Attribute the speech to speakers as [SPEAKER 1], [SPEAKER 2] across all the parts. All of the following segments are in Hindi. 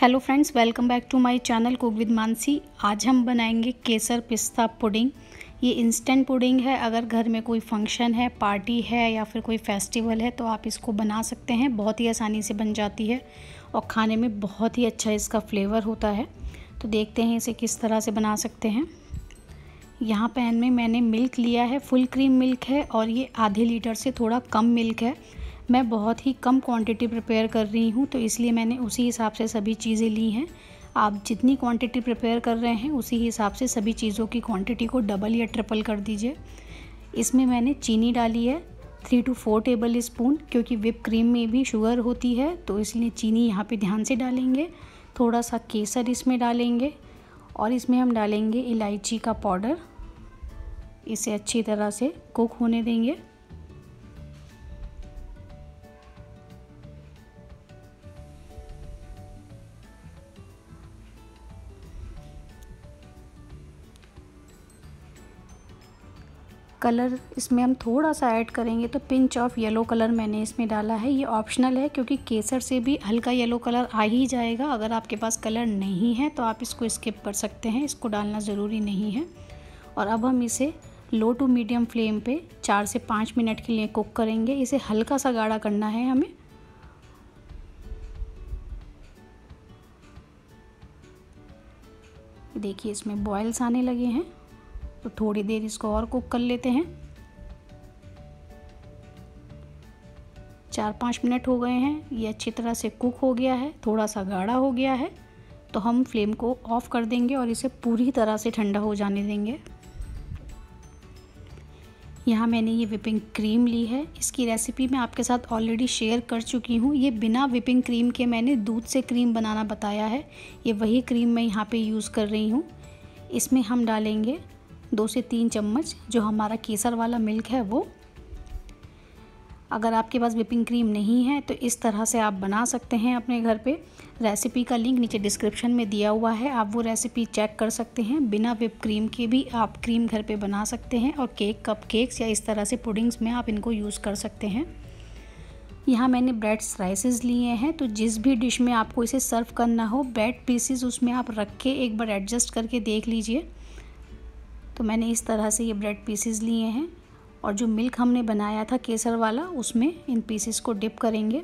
[SPEAKER 1] Hello friends welcome back to my channel cook with Mansi आज हम बनाएँगे केसर पिस्ता पुडिंग ये इंस्टेंट पुडिंग है, अगर घर में कोई फ़ंक्शन है पार्टी है, या फिर कोई फेस्टिवल है तो आप इसको बना सकते हैं। बहुत ही आसानी से बन जाती है और खाने में बहुत ही अच्छा इसका फ्लेवर होता है। तो देखते हैं इसे किस तरह से बना सकते हैं। यहाँ पैन में मैंने मिल्क लिया है फुल क्रीम मिल्क है और ये आधे लीटर से थोड़ा कम मिल्क है। मैं बहुत ही कम क्वांटिटी प्रिपेयर कर रही हूँ तो इसलिए मैंने उसी हिसाब से सभी चीज़ें ली हैं। आप जितनी क्वांटिटी प्रिपेयर कर रहे हैं, उसी हिसाब से सभी चीज़ों की क्वांटिटी को डबल या ट्रिपल कर दीजिए। इसमें मैंने चीनी डाली है three to four tablespoon क्योंकि विप क्रीम में भी शुगर होती है तो इसलिए चीनी यहाँ पे ध्यान से डालेंगे। थोड़ा सा केसर इसमें डालेंगे, और इसमें हम डालेंगे इलायची का पाउडर। इसे अच्छी तरह से कुक होने देंगे। कलर इसमें हम थोड़ा सा ऐड करेंगे तो पिंच ऑफ़ येलो कलर मैंने इसमें डाला है। ये ऑप्शनल है क्योंकि केसर से भी हल्का येलो कलर आ ही जाएगा। अगर आपके पास कलर नहीं है तो आप इसको स्किप कर सकते हैं। इसको डालना ज़रूरी नहीं है। और अब हम इसे लो टू मीडियम फ्लेम पे चार से पाँच मिनट के लिए कुक करेंगे। इसे हल्का सा गाढ़ा करना है हमें। देखिए इसमें बॉयल्स आने लगे हैं। तो थोड़ी देर इसको और कुक कर लेते हैं। चार पाँच मिनट हो गए हैं, ये अच्छी तरह से कुक हो गया है थोड़ा सा गाढ़ा हो गया है। तो हम फ्लेम को ऑफ़ कर देंगे और इसे पूरी तरह से ठंडा हो जाने देंगे। यहाँ मैंने ये विपिंग क्रीम ली है। इसकी रेसिपी मैं आपके साथ ऑलरेडी शेयर कर चुकी हूँ। ये बिना विपिंग क्रीम के मैंने दूध से क्रीम बनाना बताया है। ये वही क्रीम मैं यहाँ पे यूज़ कर रही हूँ। इसमें हम डालेंगे दो से तीन चम्मच जो हमारा केसर वाला मिल्क है वो। अगर आपके पास विपिंग क्रीम नहीं है तो इस तरह से आप बना सकते हैं अपने घर पे। रेसिपी का लिंक नीचे डिस्क्रिप्शन में दिया हुआ है, आप वो रेसिपी चेक कर सकते हैं। बिना विप क्रीम के भी आप क्रीम घर पे बना सकते हैं और केक कप केक्स या इस तरह से पुडिंग्स में आप इनको यूज़ कर सकते हैं। यहाँ मैंने ब्रेड स्लाइसेस लिए हैं तो जिस भी डिश में आपको इसे सर्व करना हो, ब्रेड पीसीज उसमें आप रख के एक बार एडजस्ट करके देख लीजिए। तो मैंने इस तरह से ये ब्रेड पीसेस लिए हैं और जो मिल्क हमने बनाया था केसर वाला, उसमें इन पीसेस को डिप करेंगे।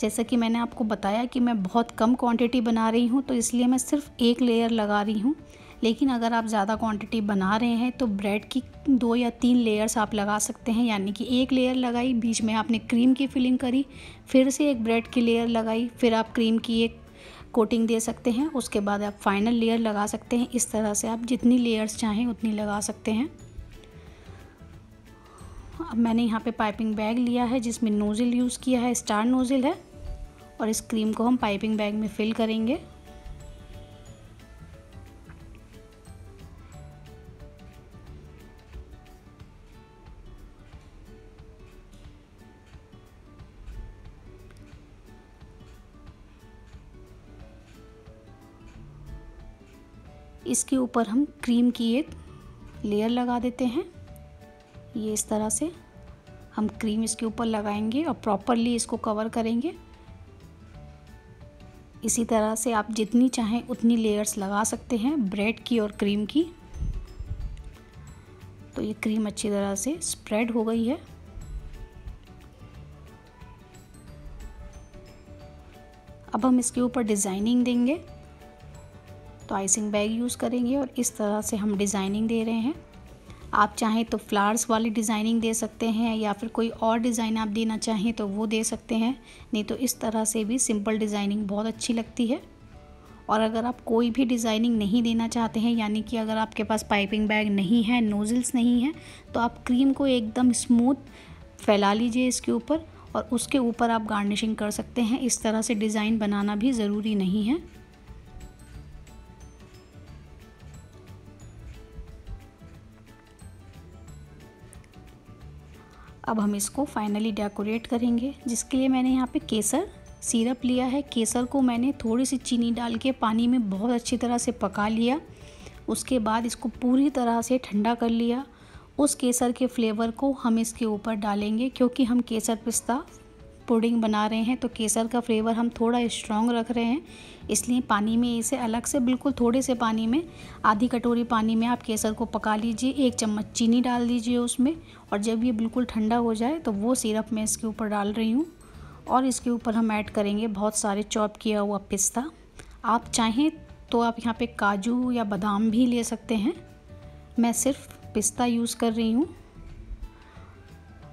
[SPEAKER 1] जैसा कि मैंने आपको बताया कि मैं बहुत कम क्वांटिटी बना रही हूँ तो इसलिए मैं सिर्फ़ एक लेयर लगा रही हूँ। लेकिन अगर आप ज़्यादा क्वांटिटी बना रहे हैं तो ब्रेड की दो या तीन लेयर्स आप लगा सकते हैं। यानी कि एक लेयर लगाई, बीच में आपने क्रीम की फिलिंग करी, फिर से एक ब्रेड की लेयर लगाई, फिर आप क्रीम की एक कोटिंग दे सकते हैं, उसके बाद आप फाइनल लेयर लगा सकते हैं। इस तरह से आप जितनी लेयर्स चाहें उतनी लगा सकते हैं। अब मैंने यहाँ पे पाइपिंग बैग लिया है, जिसमें नोज़िल यूज़ किया है स्टार नोजल है, और इस क्रीम को हम पाइपिंग बैग में फिल करेंगे। इसके ऊपर हम क्रीम की एक लेयर लगा देते हैं। ये इस तरह से हम क्रीम इसके ऊपर लगाएँगे और प्रॉपरली इसको कवर करेंगे। इसी तरह से आप जितनी चाहें उतनी लेयर्स लगा सकते हैं ब्रेड की और क्रीम की। तो ये क्रीम अच्छी तरह से स्प्रेड हो गई है। अब हम इसके ऊपर डिज़ाइनिंग देंगे। तो आइसिंग बैग यूज़ करेंगे और इस तरह से हम डिज़ाइनिंग दे रहे हैं। आप चाहें तो फ्लावर्स वाली डिज़ाइनिंग दे सकते हैं या फिर कोई और डिज़ाइन आप देना चाहें तो वो दे सकते हैं। नहीं तो इस तरह से भी सिंपल डिज़ाइनिंग बहुत अच्छी लगती है। और अगर आप कोई भी डिज़ाइनिंग नहीं देना चाहते हैं, यानी कि अगर आपके पास पाइपिंग बैग नहीं है नोज़ल्स नहीं है तो आप क्रीम को एकदम स्मूथ फैला लीजिए इसके ऊपर और उसके ऊपर आप गार्निशिंग कर सकते हैं। इस तरह से डिज़ाइन बनाना भी ज़रूरी नहीं है। अब हम इसको फाइनली डेकोरेट करेंगे, जिसके लिए मैंने यहाँ पे केसर सिरप लिया है। केसर को मैंने थोड़ी सी चीनी डाल के पानी में बहुत अच्छी तरह से पका लिया। उसके बाद इसको पूरी तरह से ठंडा कर लिया। उस केसर के फ्लेवर को हम इसके ऊपर डालेंगे, क्योंकि हम केसर पिस्ता पुडिंग बना रहे हैं तो केसर का फ्लेवर हम थोड़ा स्ट्रॉन्ग रख रहे हैं। इसलिए पानी में इसे अलग से, बिल्कुल थोड़े से पानी में, आधी कटोरी पानी में आप केसर को पका लीजिए, एक चम्मच चीनी डाल दीजिए उसमें, और जब ये बिल्कुल ठंडा हो जाए तो वो सिरप मैं इसके ऊपर डाल रही हूँ। और इसके ऊपर हम ऐड करेंगे बहुत सारे चॉप किया हुआ पिस्ता। आप चाहें तो आप यहाँ पे काजू या बादाम भी ले सकते हैं। मैं सिर्फ़ पिस्ता यूज़ कर रही हूँ।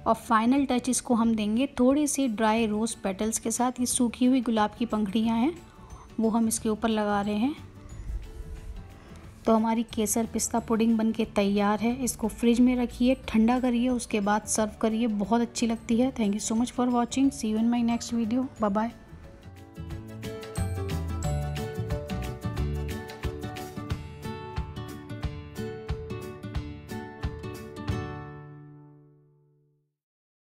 [SPEAKER 1] और फाइनल टच इसको हम देंगे। थोड़ी सी ड्राई रोज़ पेटल्स के साथ ये सूखी हुई गुलाब की पंखड़ियाँ हैं, वो हम इसके ऊपर लगा रहे हैं। तो हमारी केसर पिस्ता पुडिंग बन के तैयार है। इसको फ्रिज में रखिए, ठंडा करिए, उसके बाद सर्व करिए। बहुत अच्छी लगती है। Thank you so much for watching see you in my next video bye bye